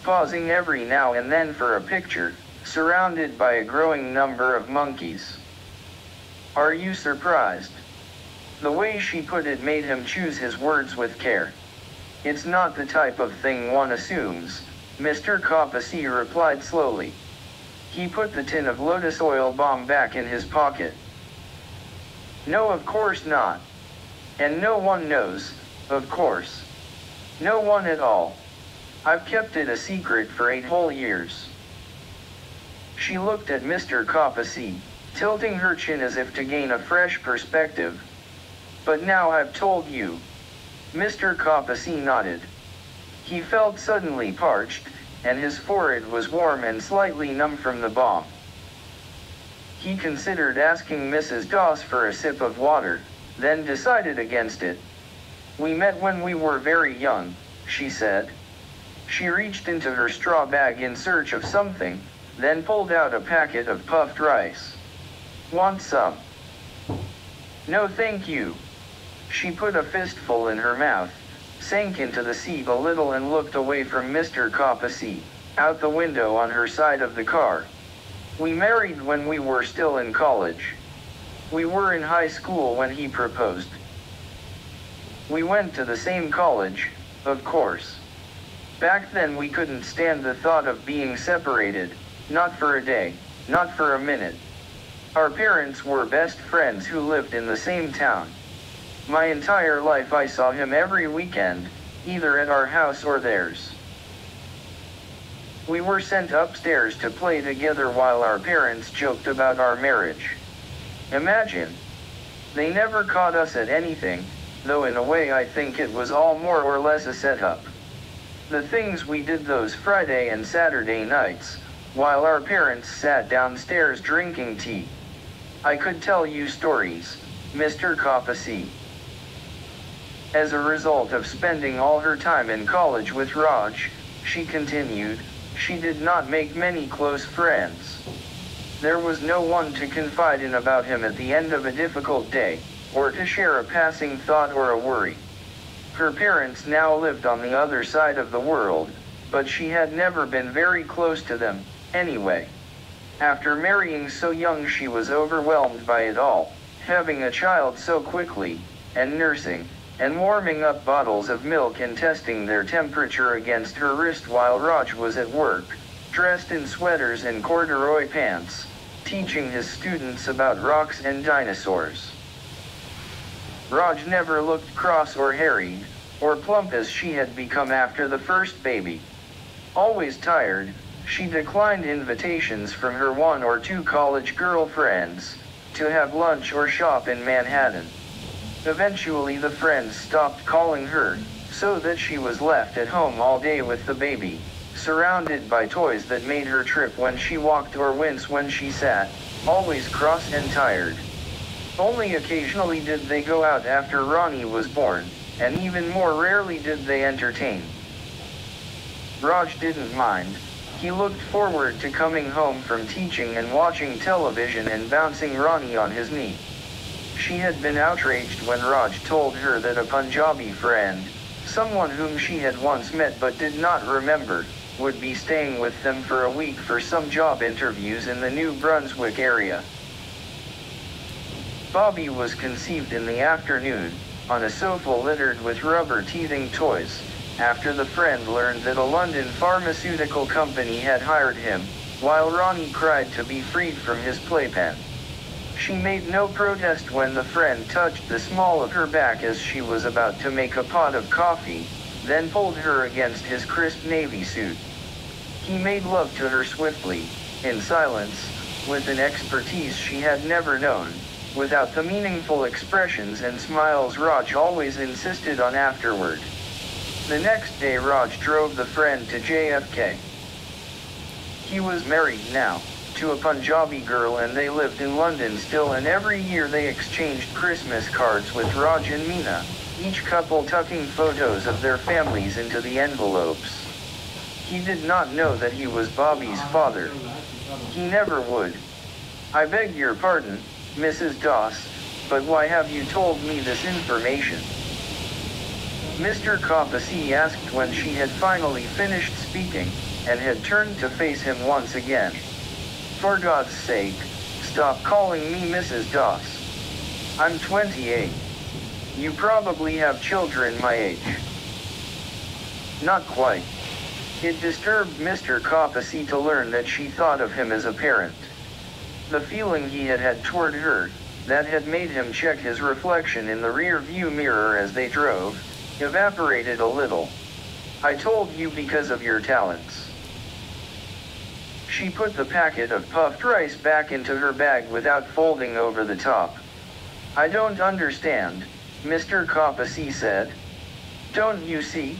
pausing every now and then for a picture, surrounded by a growing number of monkeys. Are you surprised? The way she put it made him choose his words with care. It's not the type of thing one assumes, Mr. Kapasi replied slowly. He put the tin of lotus oil balm back in his pocket. No, of course not. And no one knows, of course. No one at all. I've kept it a secret for eight whole years. She looked at Mr. Kapasi, tilting her chin as if to gain a fresh perspective. But now I've told you, Mr. Kapasi nodded. He felt suddenly parched, and his forehead was warm and slightly numb from the balm. He considered asking Mrs. Das for a sip of water, then decided against it. We met when we were very young, she said. She reached into her straw bag in search of something, then pulled out a packet of puffed rice. Want some? No thank you. She put a fistful in her mouth, sank into the seat a little and looked away from Mr. Kapasi, out the window on her side of the car. We married when we were still in college. We were in high school when he proposed. We went to the same college, of course. Back then we couldn't stand the thought of being separated, not for a day, not for a minute. Our parents were best friends who lived in the same town. My entire life I saw him every weekend, either at our house or theirs. We were sent upstairs to play together while our parents joked about our marriage. Imagine. They never caught us at anything, though in a way I think it was all more or less a setup. The things we did those Friday and Saturday nights, while our parents sat downstairs drinking tea. I could tell you stories, Mr. Kapasi. As a result of spending all her time in college with Raj, she continued, she did not make many close friends. There was no one to confide in about him at the end of a difficult day, or to share a passing thought or a worry. Her parents now lived on the other side of the world, but she had never been very close to them, anyway. After marrying so young she was overwhelmed by it all, having a child so quickly, and nursing, and warming up bottles of milk and testing their temperature against her wrist while Raj was at work, dressed in sweaters and corduroy pants, teaching his students about rocks and dinosaurs. Raj never looked cross or harried, or plump as she had become after the first baby. Always tired, she declined invitations from her one or two college girlfriends to have lunch or shop in Manhattan. Eventually the friends stopped calling her, so that she was left at home all day with the baby, surrounded by toys that made her trip when she walked or wince when she sat, always cross and tired. Only occasionally did they go out after Ronnie was born, and even more rarely did they entertain. Raj didn't mind. He looked forward to coming home from teaching and watching television and bouncing Ronnie on his knee. She had been outraged when Raj told her that a Punjabi friend, someone whom she had once met but did not remember, would be staying with them for a week for some job interviews in the New Brunswick area. Bobby was conceived in the afternoon, on a sofa littered with rubber teething toys, after the friend learned that a London pharmaceutical company had hired him, while Ronnie cried to be freed from his playpen. She made no protest when the friend touched the small of her back as she was about to make a pot of coffee, then pulled her against his crisp navy suit. He made love to her swiftly, in silence, with an expertise she had never known, without the meaningful expressions and smiles Raj always insisted on afterward. The next day Raj drove the friend to JFK. He was married now, to a Punjabi girl and they lived in London still and every year they exchanged Christmas cards with Raj and Meena, each couple tucking photos of their families into the envelopes. He did not know that he was Bobby's father. He never would. I beg your pardon, Mrs. Das, but why have you told me this information? Mr. Kapasi asked when she had finally finished speaking, and had turned to face him once again. For God's sake, stop calling me Mrs. Das. I'm 28. You probably have children my age. Not quite. It disturbed Mr. Kapasi to learn that she thought of him as a parent. The feeling he had had toward her, that had made him check his reflection in the rear view mirror as they drove, evaporated a little. I told you because of your talents. She put the packet of puffed rice back into her bag without folding over the top. I don't understand, Mr. Kapasi said. Don't you see?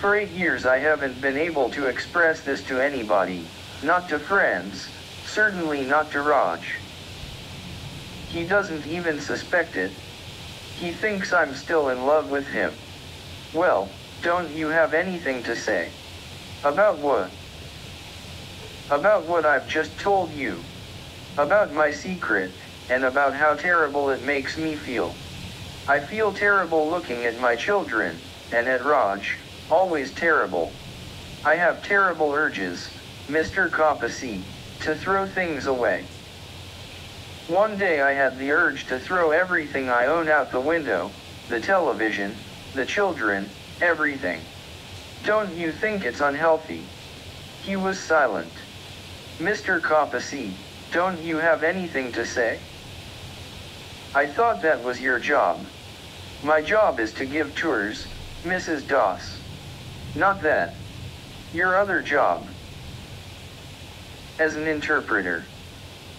For eight years I haven't been able to express this to anybody, not to friends, Certainly not to Raj. He doesn't even suspect it. He thinks I'm still in love with him. Well, don't you have anything to say? About what? About what I've just told you. About my secret, and about how terrible it makes me feel. I feel terrible looking at my children, and at Raj, always terrible. I have terrible urges, Mr. Kapasi to throw things away. One day I had the urge to throw everything I own out the window, the television, the children, everything. Don't you think it's unhealthy? He was silent. Mr. Kapasi, don't you have anything to say? I thought that was your job. My job is to give tours, Mrs. Das. Not that. Your other job. As an interpreter.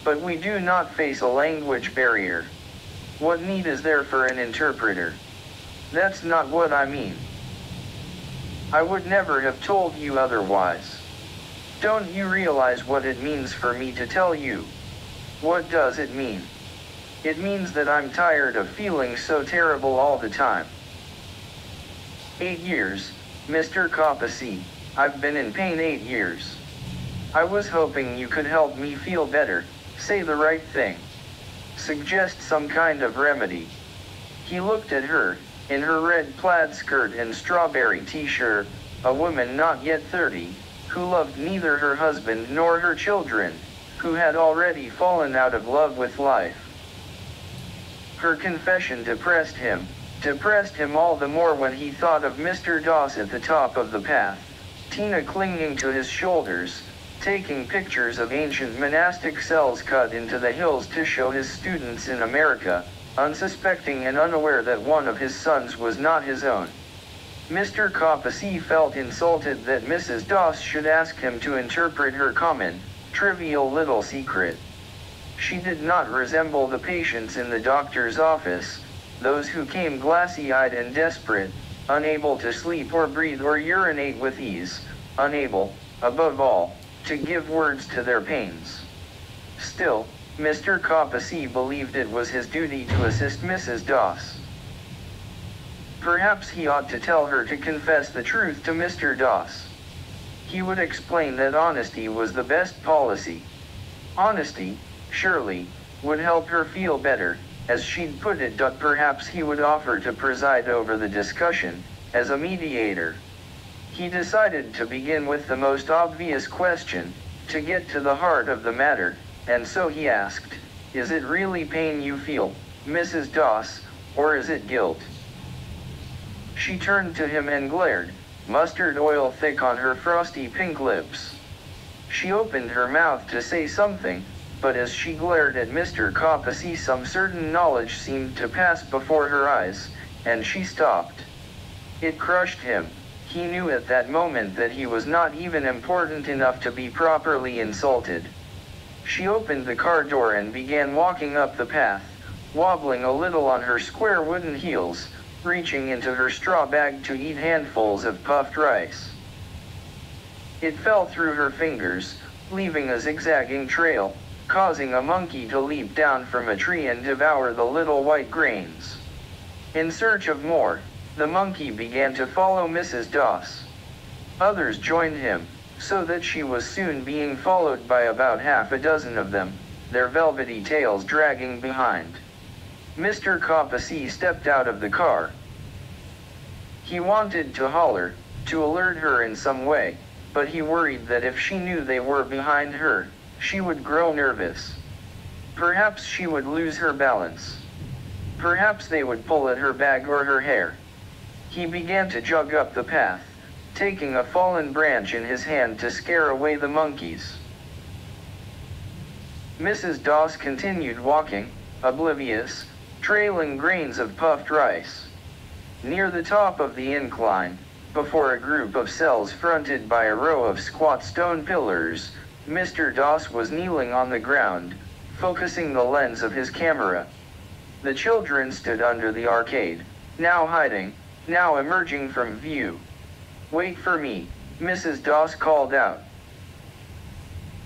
But we do not face a language barrier. What need is there for an interpreter? That's not what I mean. I would never have told you otherwise. Don't you realize what it means for me to tell you? What does it mean? It means that I'm tired of feeling so terrible all the time. Eight years, Mr. Kapasi, I've been in pain eight years. I was hoping you could help me feel better, say the right thing. Suggest some kind of remedy. He looked at her, in her red plaid skirt and strawberry t-shirt, a woman not yet 30, who loved neither her husband nor her children, who had already fallen out of love with life. Her confession depressed him, depressed him all the more when he thought of Mr. Das at the top of the path, Tina clinging to his shoulders, taking pictures of ancient monastic cells cut into the hills to show his students in America, unsuspecting and unaware that one of his sons was not his own. Mr. Kapasi felt insulted that Mrs. Das should ask him to interpret her common, trivial little secret. She did not resemble the patients in the doctor's office, those who came glassy-eyed and desperate, unable to sleep or breathe or urinate with ease, unable, above all, to give words to their pains. Still, Mr. Kapasi believed it was his duty to assist Mrs. Das. Perhaps he ought to tell her to confess the truth to Mr. Das. He would explain that honesty was the best policy. Honesty, surely, would help her feel better, as she'd put it. But Perhaps he would offer to preside over the discussion, as a mediator. He decided to begin with the most obvious question, to get to the heart of the matter, and so he asked, Is it really pain you feel, Mrs. Das, or is it guilt? She turned to him and glared, mustard oil thick on her frosty pink lips. She opened her mouth to say something, but as she glared at Mr. Kapasi some certain knowledge seemed to pass before her eyes, and she stopped. It crushed him. He knew at that moment that he was not even important enough to be properly insulted. She opened the car door and began walking up the path, wobbling a little on her square wooden heels, reaching into her straw bag to eat handfuls of puffed rice. It fell through her fingers, leaving a zigzagging trail, causing a monkey to leap down from a tree and devour the little white grains. In search of more, the monkey began to follow Mrs. Das. Others joined him, so that she was soon being followed by about half a dozen of them, their velvety tails dragging behind. Mr. Kapasi stepped out of the car. He wanted to holler, to alert her in some way, but he worried that if she knew they were behind her, she would grow nervous. Perhaps she would lose her balance. Perhaps they would pull at her bag or her hair. He began to jog up the path, taking a fallen branch in his hand to scare away the monkeys. Mrs. Das continued walking, oblivious, trailing grains of puffed rice. Near the top of the incline, before a group of cells fronted by a row of squat stone pillars, Mr. Das was kneeling on the ground, focusing the lens of his camera. The children stood under the arcade, now hiding, now emerging from view. Wait for me, Mrs. Das called out.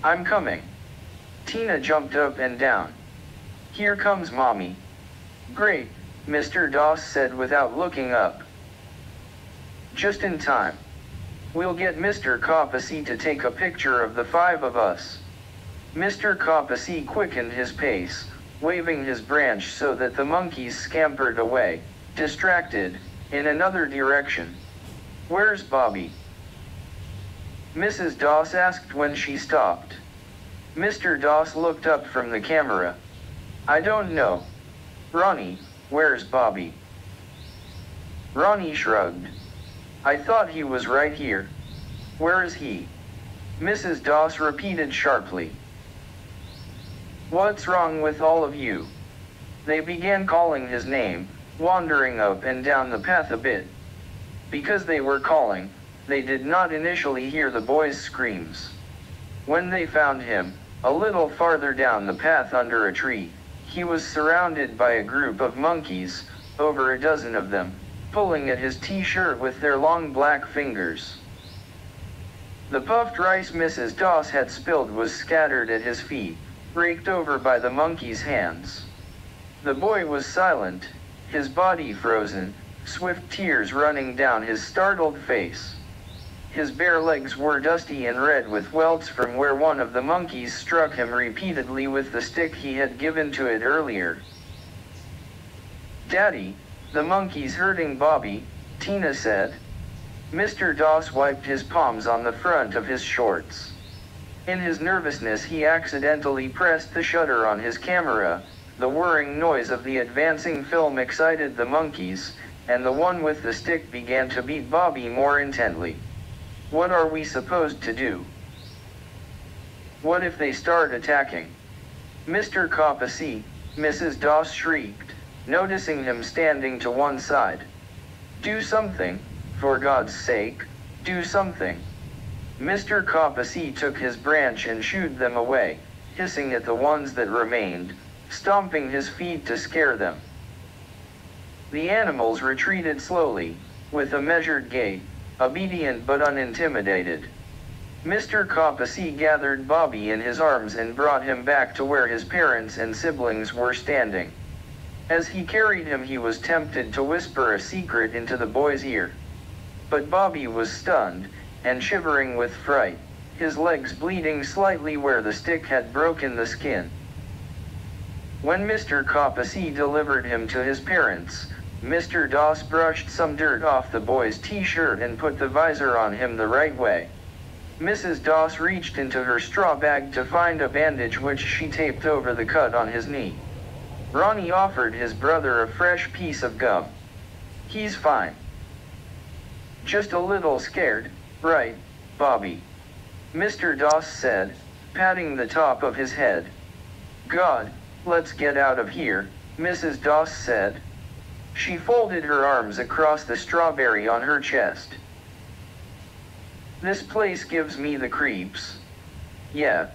I'm coming. Tina jumped up and down. Here comes mommy. Great, Mr. Das said without looking up. Just in time. We'll get Mr. Kapasi to take a picture of the five of us. Mr. Kapasi quickened his pace, waving his branch so that the monkeys scampered away, distracted, in another direction. Where's Bobby? Mrs. Das asked when she stopped. Mr. Das looked up from the camera. I don't know. Ronnie, where's Bobby? Ronnie shrugged. I thought he was right here. Where is he? Mrs. Das repeated sharply. What's wrong with all of you? They began calling his name, wandering up and down the path a bit. Because they were calling, they did not initially hear the boy's screams. When they found him, a little farther down the path under a tree, he was surrounded by a group of monkeys, over a dozen of them, pulling at his t-shirt with their long black fingers. The puffed rice Mrs. Das had spilled was scattered at his feet, raked over by the monkey's hands. The boy was silent, his body frozen, swift tears running down his startled face. His bare legs were dusty and red with welts from where one of the monkeys struck him repeatedly with the stick he had given to it earlier. Daddy, the monkey's hurting Bobby, Tina said. Mr. Das wiped his palms on the front of his shorts. In his nervousness he accidentally pressed the shutter on his camera, the whirring noise of the advancing film excited the monkeys, and the one with the stick began to beat Bobby more intently. What are we supposed to do? What if they start attacking? Mr. Kapasi, Mrs. Das shrieked, noticing him standing to one side. Do something, for God's sake, do something. Mr. Kapasi took his branch and shooed them away, hissing at the ones that remained, stomping his feet to scare them. The animals retreated slowly, with a measured gait, obedient but unintimidated. Mr. Kapasi gathered Bobby in his arms and brought him back to where his parents and siblings were standing. As he carried him he was tempted to whisper a secret into the boy's ear. But Bobby was stunned, and shivering with fright, his legs bleeding slightly where the stick had broken the skin. When Mr. Kapasi delivered him to his parents, Mr. Das brushed some dirt off the boy's t-shirt and put the visor on him the right way. Mrs. Das reached into her straw bag to find a bandage which she taped over the cut on his knee. Ronnie offered his brother a fresh piece of gum. He's fine. Just a little scared, right, Bobby? Mr. Das said, patting the top of his head. God, Let's get out of here, Mrs. Das said. She folded her arms across the strawberry on her chest. This place gives me the creeps. Yeah.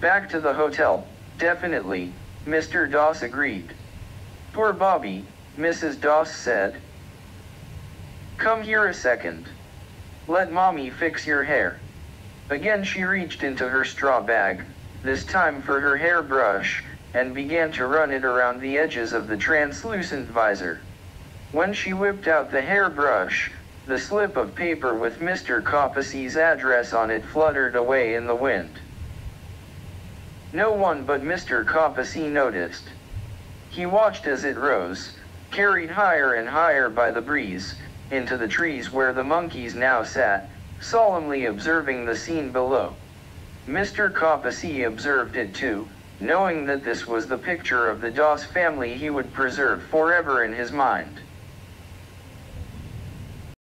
Back to the hotel, definitely, Mr. Das agreed. Poor Bobby, Mrs. Das said. Come here a second. Let mommy fix your hair. Again she reached into her straw bag, this time for her hairbrush, and began to run it around the edges of the translucent visor. When she whipped out the hairbrush, the slip of paper with Mr. Kapasi's address on it fluttered away in the wind. No one but Mr. Kapasi noticed. He watched as it rose, carried higher and higher by the breeze, into the trees where the monkeys now sat, solemnly observing the scene below. Mr. Kapasi observed it too, knowing that this was the picture of the Das family he would preserve forever in his mind.